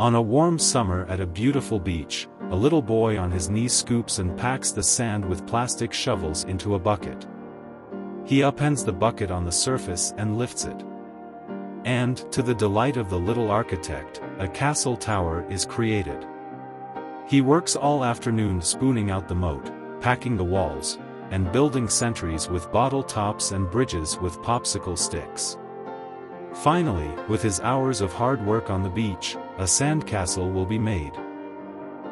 On a warm summer at a beautiful beach, a little boy on his knees scoops and packs the sand with plastic shovels into a bucket. He upends the bucket on the surface and lifts it. And, to the delight of the little architect, a castle tower is created. He works all afternoon spooning out the moat, packing the walls, and building sentries with bottle tops and bridges with popsicle sticks. Finally, with his hours of hard work on the beach, a sandcastle will be made.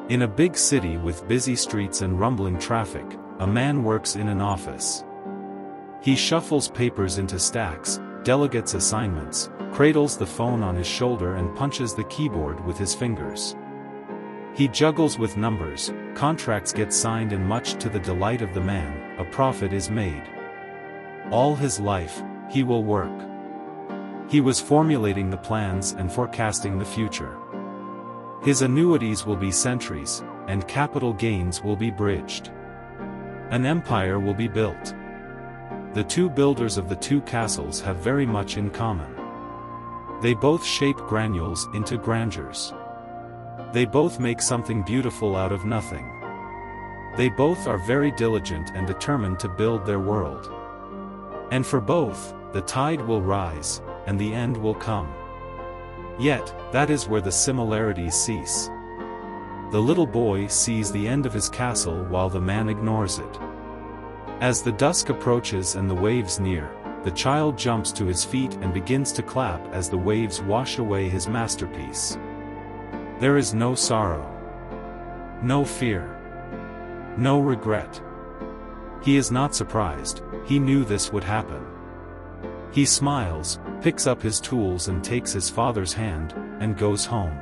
In a big city with busy streets and rumbling traffic, a man works in an office. He shuffles papers into stacks, delegates assignments, cradles the phone on his shoulder and punches the keyboard with his fingers. He juggles with numbers, contracts get signed and much to the delight of the man, a profit is made. All his life, he will work. He was formulating the plans and forecasting the future. His annuities will be centuries, and capital gains will be bridged. An empire will be built. The two builders of the two castles have very much in common. They both shape granules into grandeurs. They both make something beautiful out of nothing. They both are very diligent and determined to build their world. And for both, the tide will rise, and the end will come. Yet, that is where the similarities cease. The little boy sees the end of his castle while the man ignores it. As the dusk approaches and the waves near, the child jumps to his feet and begins to clap as the waves wash away his masterpiece. There is no sorrow. No fear. No regret. He is not surprised, he knew this would happen. He smiles, picks up his tools and takes his father's hand, and goes home.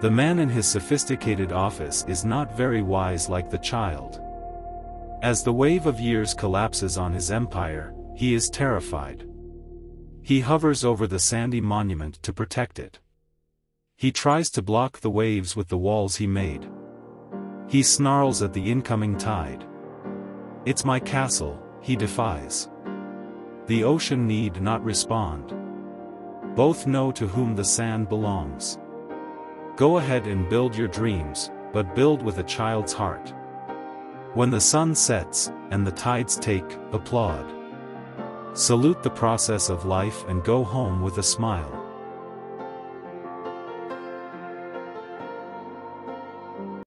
The man in his sophisticated office is not very wise like the child. As the wave of years collapses on his empire, he is terrified. He hovers over the sandy monument to protect it. He tries to block the waves with the walls he made. He snarls at the incoming tide. It's my castle, he defies. The ocean need not respond. Both know to whom the sand belongs. Go ahead and build your dreams, but build with a child's heart. When the sun sets, and the tides take, applaud. Salute the process of life and go home with a smile.